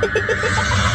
哈哈哈哈哈！